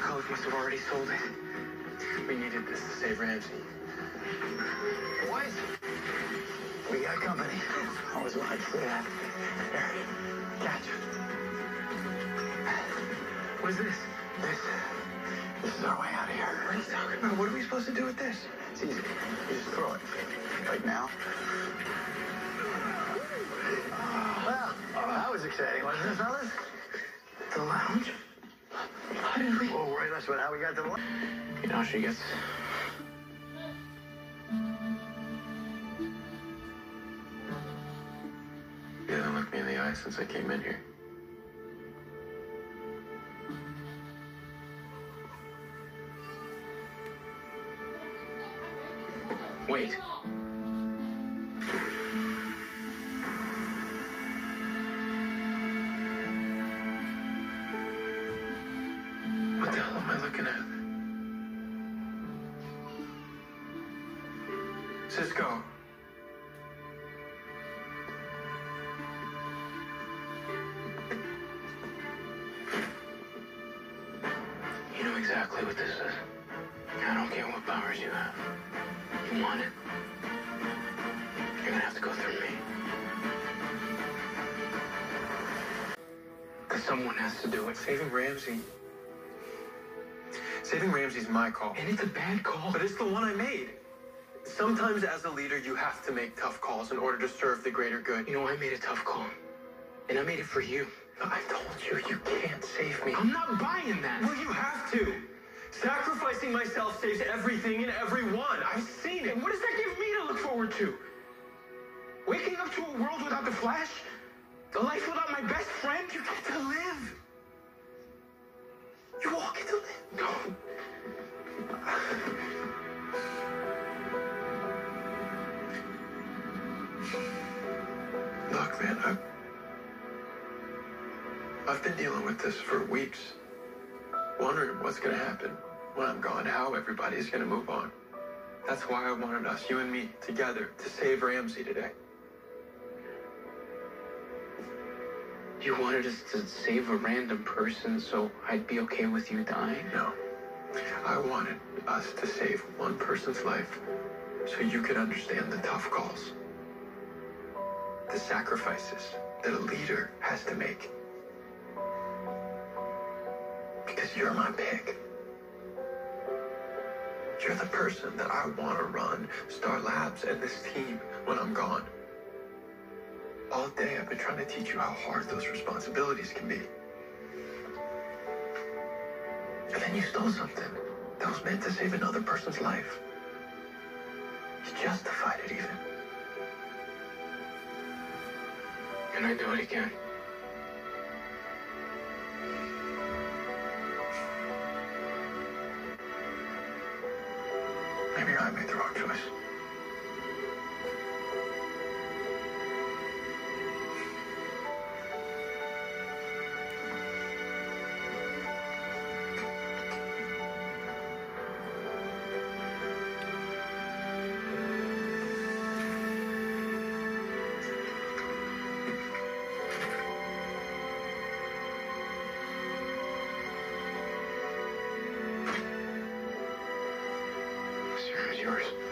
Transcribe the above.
happening. McCullough must have already sold it. We needed this to save Ramsey. What? We got company. Always wanted to that. Here, catch. What is this? This, this is our way out of here. What are you talking about? What are we supposed to do with this? It's easy. You just throw it. Right now. Well, that was exciting, wasn't it, fellas? The lounge? How we... Got the. You know, she gets... You haven't looked me in the eye since I came in here. Wait. What the hell am I looking at? Cisco. You know exactly what this is. I don't care what powers you have. You want it? You're gonna have to go through me. Because someone has to do it. Saving Ramsey. Saving Ramsey's my call. And it's a bad call. But it's the one I made. Sometimes as a leader, you have to make tough calls in order to serve the greater good. You know, I made a tough call. And I made it for you. I told you, you can't save me. I'm not buying that. Well, you have to. Sacrificing myself saves everything and everyone. I've seen it. And what does that give me to look forward to? Waking up to a world without the Flash? A life without my best friend? You get to live. You all get to live. No. Look, man, I've, I've been dealing with this for weeks. Wondering what's going to happen when I'm gone, how everybody's going to move on. That's why I wanted us, you and me, together to save Ramsey today. You wanted us to save a random person so I'd be okay with you dying? No. I wanted us to save one person's life so you could understand the tough calls, the sacrifices that a leader has to make. Because you're my pick. You're the person that I want to run Star Labs and this team when I'm gone. All day I've been trying to teach you how hard those responsibilities can be. And then you stole something that was meant to save another person's life. You justified it even. Can I do it again? Maybe I made the wrong choice. Yours.